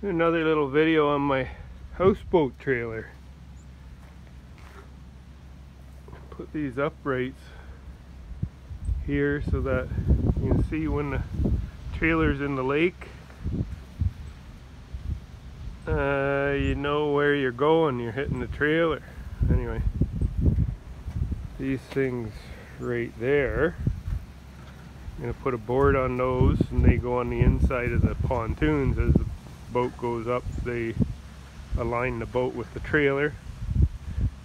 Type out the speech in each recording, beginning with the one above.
Another little video on my houseboat trailer. Put these uprights here so that you can see when the trailer's in the lake. Uh, you know where you're going, you're hitting the trailer. Anyway, these things right there. I'm to put a board on those and they go on the inside of the pontoons as the boat goes up they align the boat with the trailer.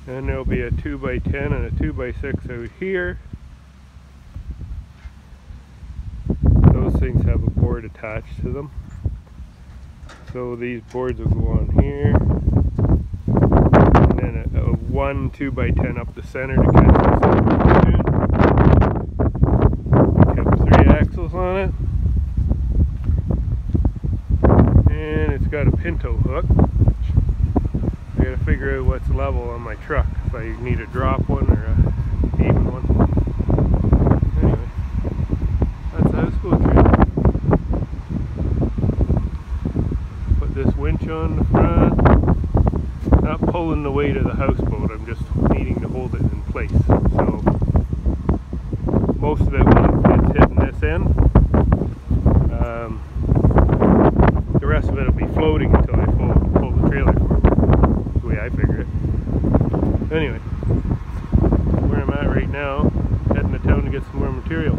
And there'll be a 2x10 and a 2x6 out here. Those things have a board attached to them. So these boards will go on here. And then a, a one 2x10 up the center to catch the kept three axles on it and it's got a pintle hook. I gotta figure out what's level on my truck, if I need a drop one or a even one. Anyway, that's the houseboat trailer. Put this winch on the front. Not pulling the weight of the houseboat, I'm just needing to hold it in place. So most of it it's hitting this end. Anyway, where I'm at right now, heading to town to get some more material.